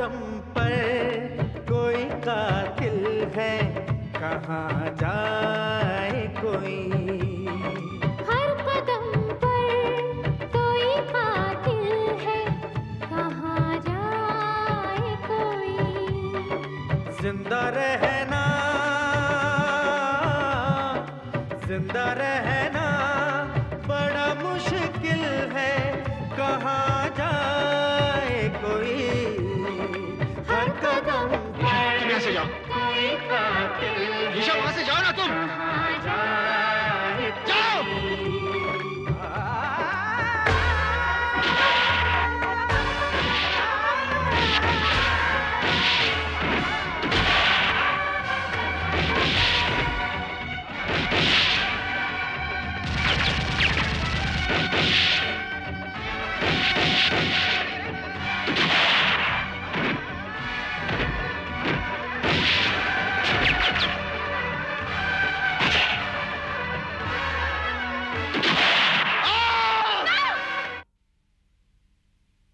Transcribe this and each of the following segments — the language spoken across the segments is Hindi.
कदम पर कोई कातिल है कहाँ जाए कोई? ज़िंदा रहना ज़िंदा रहना बड़ा मुश्किल है कहाँ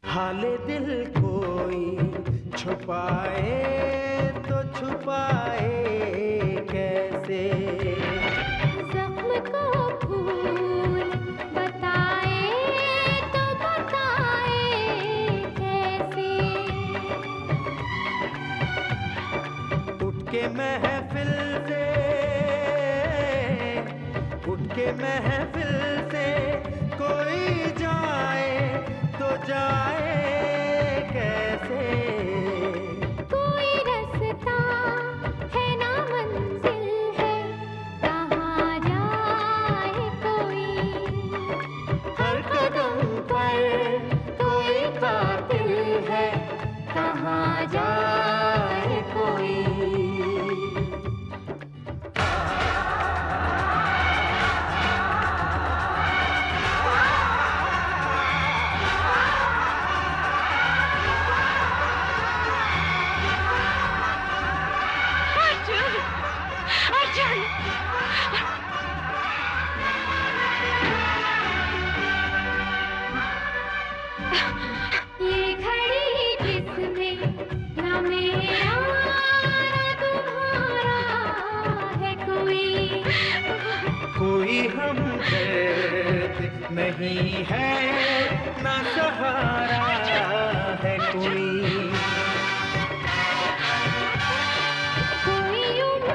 हाले दिल कोई छुपाए तो छुपाए। के महफिल से उठ के महफिल से कोई जाए तो जाए कैसे? कोई रास्ता है ना मंजिल है कहाँ जाए कोई? हर कदम पर कोई कातिल है कहाँ जाए नहीं है ना सहारा है कोई। कोई उम्मीद